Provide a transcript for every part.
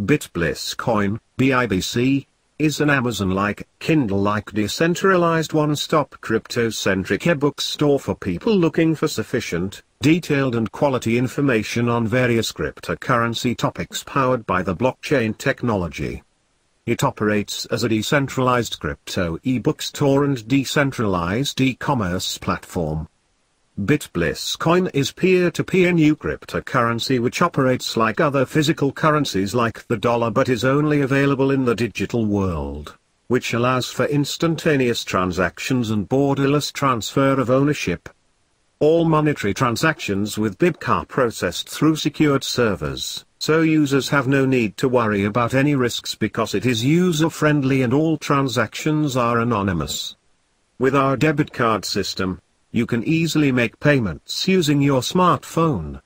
BitBliss Coin, BIBC, is an Amazon-like, Kindle-like decentralized one-stop crypto-centric ebook store for people looking for sufficient, detailed and quality information on various cryptocurrency topics powered by the blockchain technology. It operates as a decentralized crypto ebook store and decentralized e-commerce platform. BitBliss Coin is peer-to-peer new cryptocurrency which operates like other physical currencies like the dollar but is only available in the digital world, which allows for instantaneous transactions and borderless transfer of ownership. All monetary transactions with BIBC are processed through secured servers, so users have no need to worry about any risks because it is user-friendly and all transactions are anonymous. With our debit card system, you can easily make payments using your smartphone.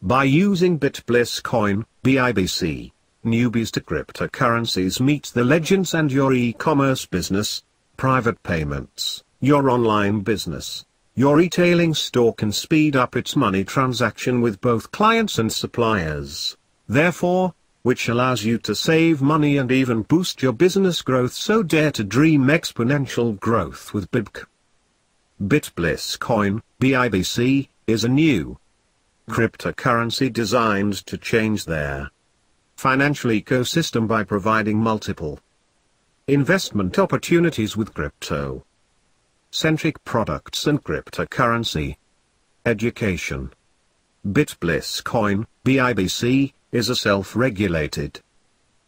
By using BitBliss Coin, BIBC, newbies to cryptocurrencies meet the legends and your e-commerce business, private payments, your online business, your retailing store can speed up its money transaction with both clients and suppliers. Therefore, which allows you to save money and even boost your business growth so dare to dream exponential growth with BIBC. BitBliss Coin, BIBC, is a new cryptocurrency designed to change their financial ecosystem by providing multiple investment opportunities with crypto centric products and cryptocurrency education. BitBliss Coin, BIBC, is a self-regulated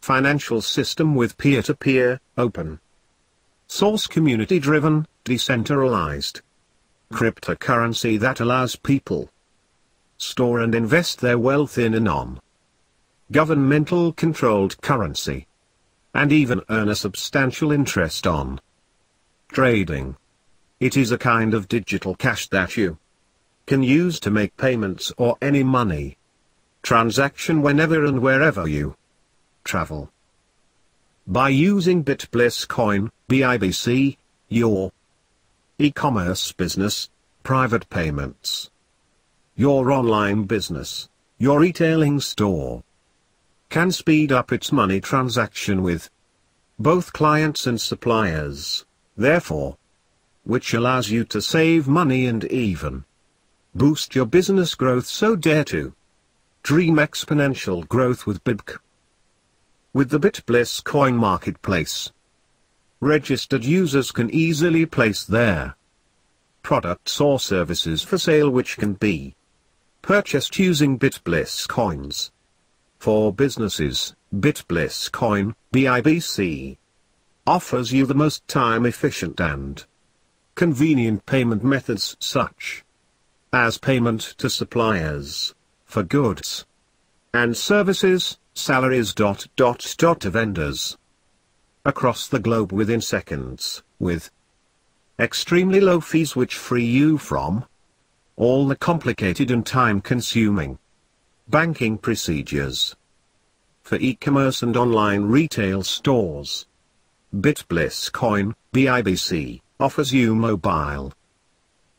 financial system with peer-to-peer, open source community-driven, decentralized cryptocurrency that allows people store and invest their wealth in a non governmental controlled currency and even earn a substantial interest on trading. It is a kind of digital cash that you can use to make payments or any money transaction whenever and wherever you travel. By using BitBliss Coin, BIBC, your e-commerce business, private payments, your online business, your retailing store, can speed up its money transaction with both clients and suppliers, therefore, which allows you to save money and even boost your business growth so dare to dream exponential growth with BIBC. With the BitBliss coin marketplace, registered users can easily place their products or services for sale which can be purchased using BitBliss coins. For businesses, BitBliss coin, BIBC, offers you the most time-efficient and convenient payment methods such as payment to suppliers, for goods and services, salaries dot dot dot to vendors across the globe within seconds, with extremely low fees which free you from all the complicated and time-consuming banking procedures. For e-commerce and online retail stores, BitBliss Coin, BIBC, offers you mobile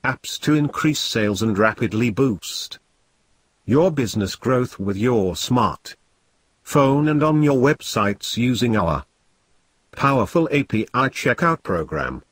apps to increase sales and rapidly boost your business growth with your smart phone and on your websites using our powerful API checkout program.